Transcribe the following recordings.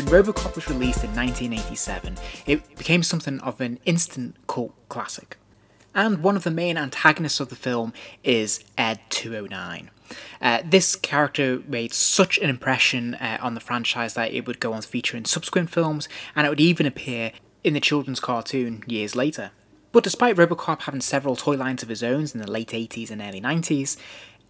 Robocop was released in 1987, it became something of an instant cult classic. And one of the main antagonists of the film is Ed 209. Uh, this character made such an impression uh, on the franchise that it would go on to feature in subsequent films, and it would even appear in the children's cartoon years later. But despite Robocop having several toy lines of his own in the late 80s and early 90s,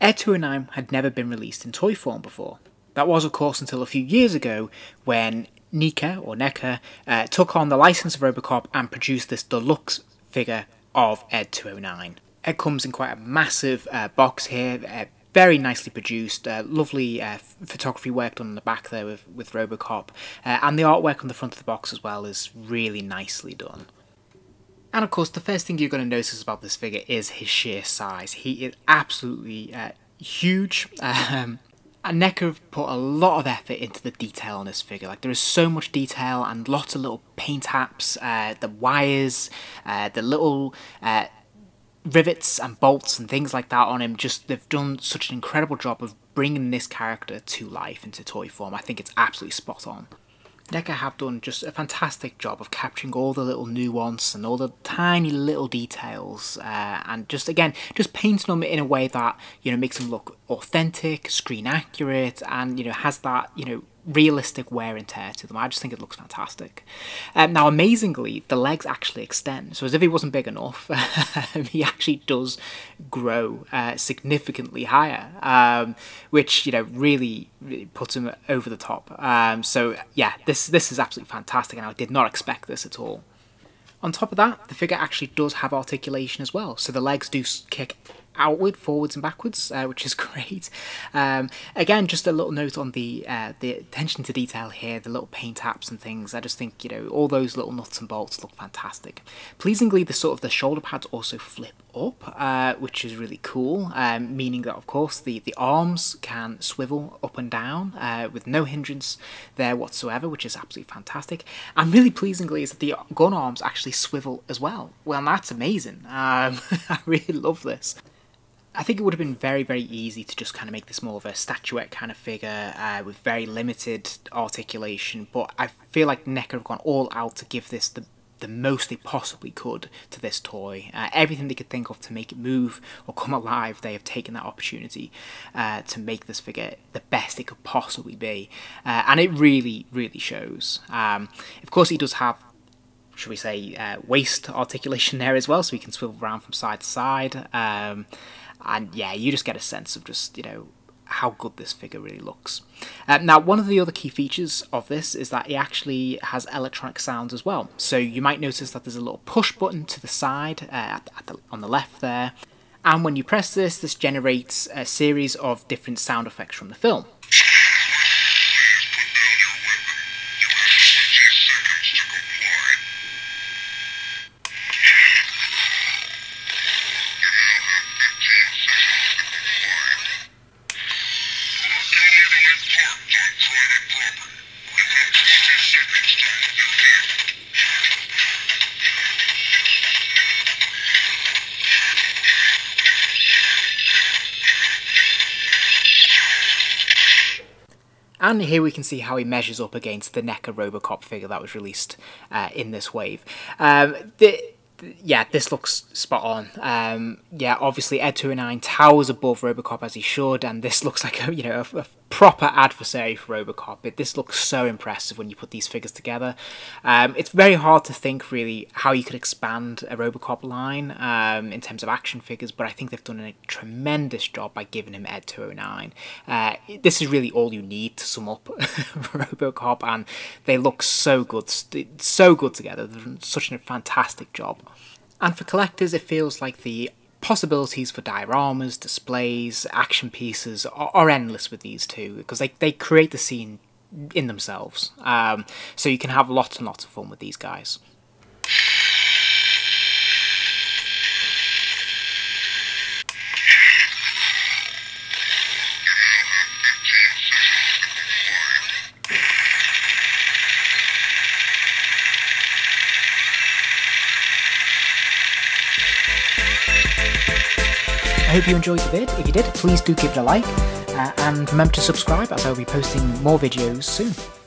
Ed 209 had never been released in toy form before. That was, of course, until a few years ago when NECA or NECA uh, took on the license of Robocop and produced this deluxe figure of Ed 209. Ed comes in quite a massive uh, box here, uh, very nicely produced, uh, lovely uh, photography work done on the back there with, with Robocop, uh, and the artwork on the front of the box as well is really nicely done. And of course, the first thing you're going to notice about this figure is his sheer size. He is absolutely huge. Um, and NECA have put a lot of effort into the detail on this figure. Like there is so much detail and lots of little paint apps, uh, the wires, uh, the little uh, rivets and bolts and things like that on him. Just they've done such an incredible job of bringing this character to life into toy form. I think it's absolutely spot on. NECA have done just a fantastic job of capturing all the little nuance and all the tiny little details uh, and just again just painting them in a way that you know makes them look authentic screen accurate and you know has that you know realistic wear and tear to them. I just think it looks fantastic. Um, now, amazingly, the legs actually extend. So as if he wasn't big enough, he actually does grow uh, significantly higher, um, which you know really, really, puts him over the top. Um, so yeah, this this is absolutely fantastic, and I did not expect this at all. On top of that, the figure actually does have articulation as well, so the legs do kick outward, forwards and backwards, uh, which is great. Um, again, just a little note on the uh, the attention to detail here, the little paint apps and things. I just think you know all those little nuts and bolts look fantastic. Pleasingly, the sort of the shoulder pads also flip up, uh, which is really cool. Um, meaning that of course the the arms can swivel up and down uh, with no hindrance there whatsoever, which is absolutely fantastic. And really pleasingly is that the gun arms actually swivel as well. Well, that's amazing. Um, I really love this. I think it would have been very, very easy to just kind of make this more of a statuette kind of figure uh, with very limited articulation, but I feel like NECA have gone all out to give this the the most they possibly could to this toy. Uh, everything they could think of to make it move or come alive, they have taken that opportunity uh, to make this figure the best it could possibly be. Uh, and it really, really shows. Um, of course, he does have should we say, uh, waist articulation there as well, so he can swivel around from side to side. Um, and yeah, you just get a sense of just you know how good this figure really looks. Um, now, one of the other key features of this is that it actually has electronic sounds as well. So you might notice that there's a little push button to the side uh, at, at the, on the left there. And when you press this, this generates a series of different sound effects from the film. And here we can see how he measures up against the NECA Robocop figure that was released uh, in this wave. Um, the, yeah, this looks spot on. Um, yeah, obviously Ed 209 towers above Robocop as he should, and this looks like a you know a, a proper adversary for Robocop. It, this looks so impressive when you put these figures together. Um, it's very hard to think really how you could expand a Robocop line um, in terms of action figures, but I think they've done a tremendous job by giving him Ed 209. Uh, this is really all you need to sum up Robocop, and they look so good, so good together. They've done such a fantastic job. And for collectors, it feels like the possibilities for dioramas, displays, action pieces are, are endless with these two because they, they create the scene in themselves. Um, so you can have lots and lots of fun with these guys. Hope you enjoyed the vid. If you did, please do give it a like. Uh, and remember to subscribe as I'll be posting more videos soon.